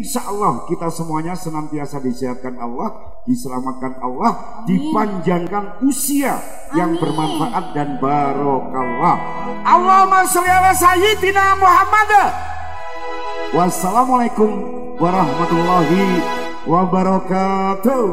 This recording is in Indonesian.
insya Allah kita semuanya senantiasa disehatkan Allah, diselamatkan Allah, dipanjangkan usia yang bermanfaat dan barokah. Allahumma sholli ala sayyidina Muhammad. Wassalamualaikum warahmatullahi wabarakatuh.